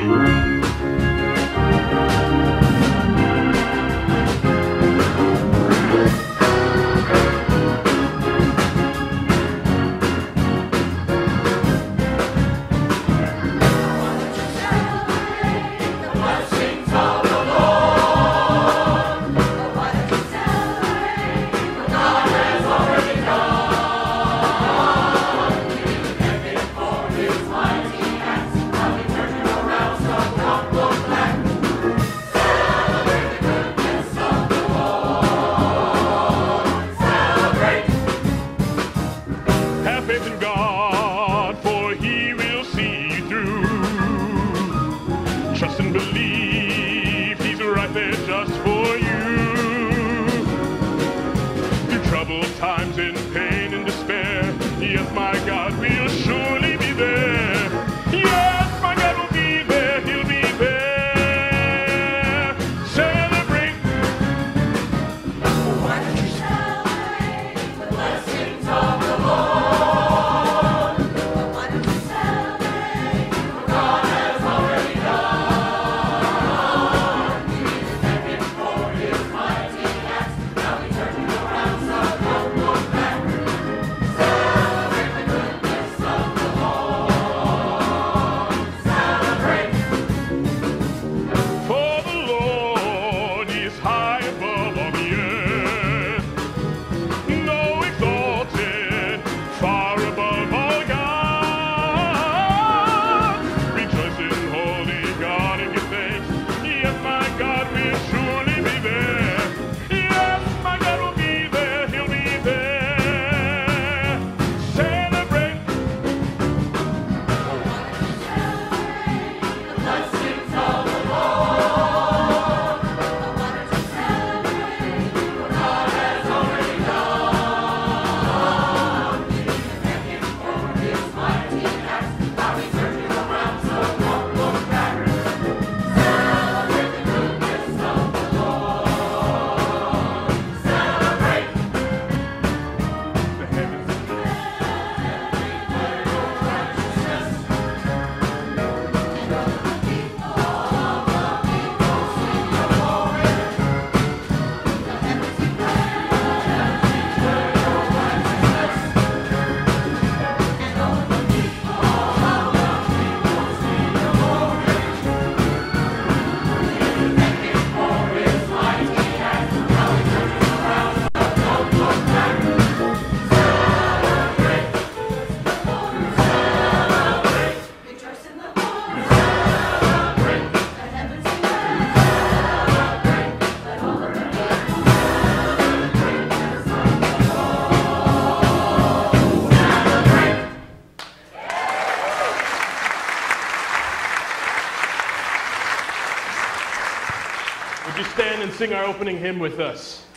Bye. faith in God. and sing our opening hymn with us.